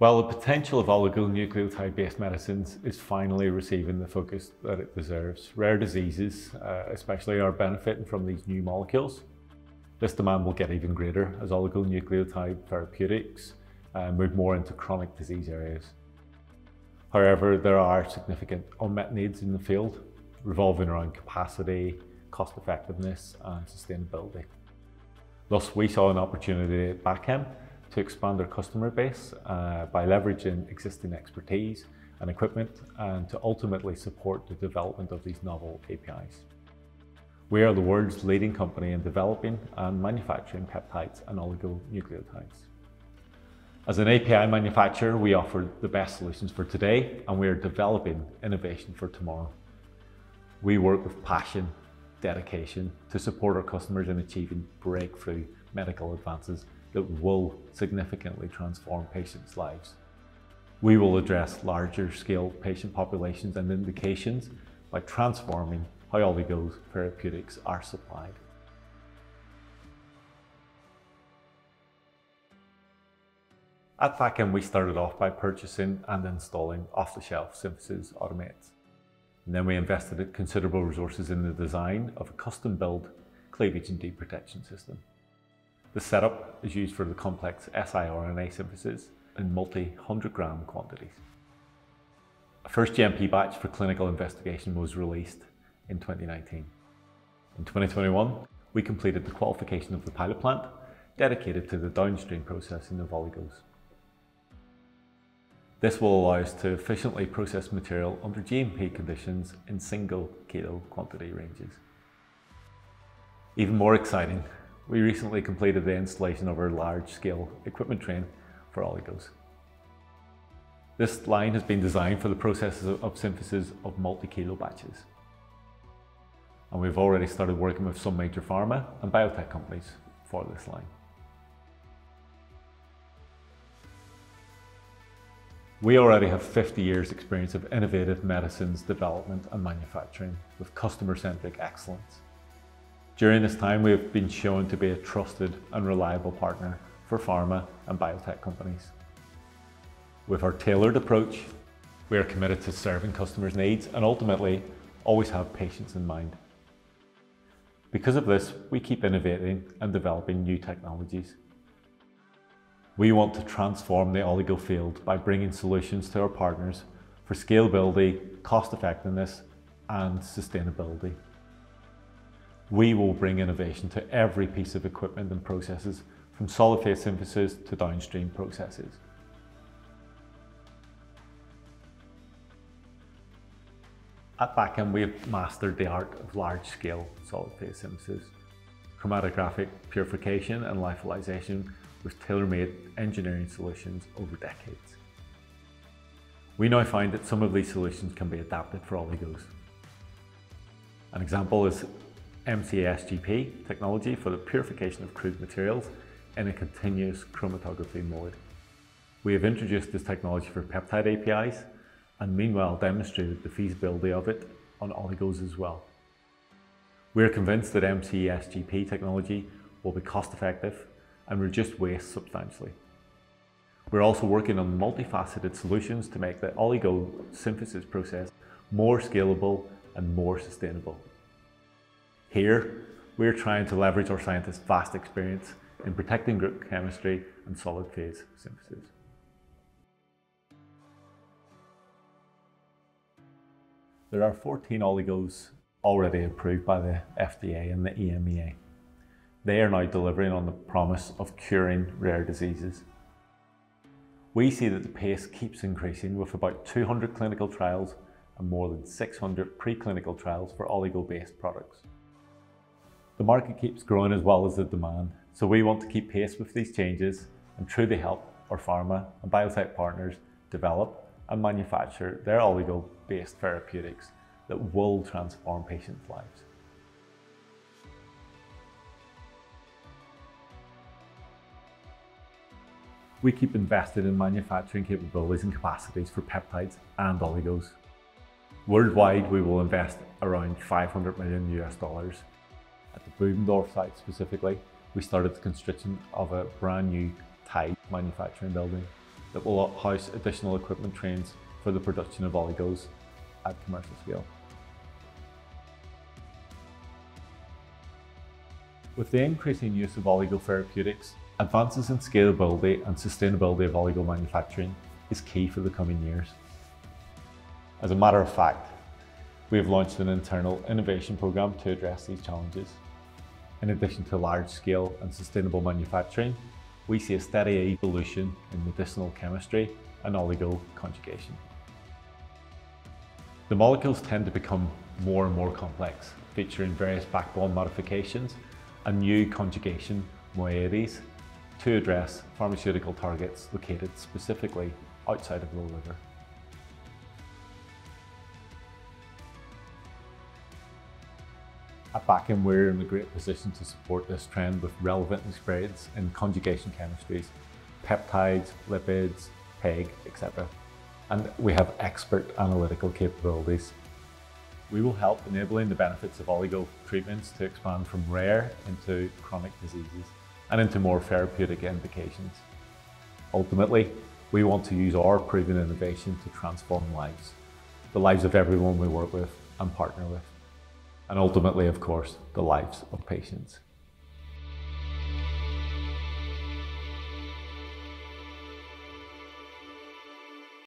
Well, the potential of oligonucleotide-based medicines is finally receiving the focus that it deserves. Rare diseases, uh, especially, are benefiting from these new molecules. This demand will get even greater as oligonucleotide therapeutics uh, move more into chronic disease areas. However, there are significant unmet needs in the field, revolving around capacity, cost effectiveness, and sustainability. Thus, we saw an opportunity at Bachem to expand our customer base uh, by leveraging existing expertise and equipment and to ultimately support the development of these novel APIs. We are the world's leading company in developing and manufacturing peptides and oligonucleotides. As an API manufacturer, we offer the best solutions for today and we are developing innovation for tomorrow. We work with passion, dedication to support our customers in achieving breakthrough medical advances that will significantly transform patients' lives. We will address larger scale patient populations and indications by transforming how oligos therapeutics are supplied. At Bachem, we started off by purchasing and installing off-the-shelf synthesis automates. And then we invested considerable resources in the design of a custom-built cleavage and deprotection system. The setup is used for the complex siRNA synthesis in multi-hundred gram quantities. A first GMP batch for clinical investigation was released in 2019. In 2021, we completed the qualification of the pilot plant dedicated to the downstream processing of oligos. This will allow us to efficiently process material under GMP conditions in single kilo quantity ranges. Even more exciting, we recently completed the installation of our large-scale equipment train for oligos. This line has been designed for the processes of synthesis of multi-kilo batches. And we've already started working with some major pharma and biotech companies for this line. We already have 50 years experience of innovative medicines development and manufacturing with customer-centric excellence. During this time, we have been shown to be a trusted and reliable partner for pharma and biotech companies. With our tailored approach, we are committed to serving customers' needs and ultimately always have patients in mind. Because of this, we keep innovating and developing new technologies. We want to transform the oligo field by bringing solutions to our partners for scalability, cost effectiveness and sustainability. We will bring innovation to every piece of equipment and processes, from solid phase synthesis to downstream processes. At Bachem, we have mastered the art of large-scale solid phase synthesis, chromatographic purification and lyophilization with tailor-made engineering solutions over decades. We now find that some of these solutions can be adapted for oligos. An example is MCSGP technology for the purification of crude materials in a continuous chromatography mode. We have introduced this technology for peptide APIs and meanwhile demonstrated the feasibility of it on oligos as well. We are convinced that MCSGP technology will be cost effective and reduce waste substantially. We're also working on multifaceted solutions to make the oligo synthesis process more scalable and more sustainable. Here, we're trying to leverage our scientists' vast experience in protecting group chemistry and solid phase synthesis. There are 14 oligos already approved by the FDA and the EMEA. They are now delivering on the promise of curing rare diseases. We see that the pace keeps increasing with about 200 clinical trials and more than 600 preclinical trials for oligo-based products. The market keeps growing as well as the demand, so we want to keep pace with these changes and truly help our pharma and biotech partners develop and manufacture their oligo-based therapeutics that will transform patients' lives. We keep invested in manufacturing capabilities and capacities for peptides and oligos. Worldwide, we will invest around 500 million US dollars at the Bubendorf site specifically, we started the construction of a brand new Tide manufacturing building. that will house additional equipment trains for the production of oligos at commercial scale. With the increasing use of oligotherapeutics, advances in scalability and sustainability of oligo manufacturing is key for the coming years. As a matter of fact, we have launched an internal innovation program to address these challenges. In addition to large-scale and sustainable manufacturing, we see a steady evolution in medicinal chemistry and oligo conjugation. The molecules tend to become more and more complex, featuring various backbone modifications and new conjugation moieties to address pharmaceutical targets located specifically outside of the liver. At Bachem, we're in a great position to support this trend with relevant spreads in conjugation chemistries, peptides, lipids, PEG, etc. And we have expert analytical capabilities. We will help enabling the benefits of oligo treatments to expand from rare into chronic diseases and into more therapeutic indications. Ultimately, we want to use our proven innovation to transform lives, the lives of everyone we work with and partner with and ultimately, of course, the lives of patients.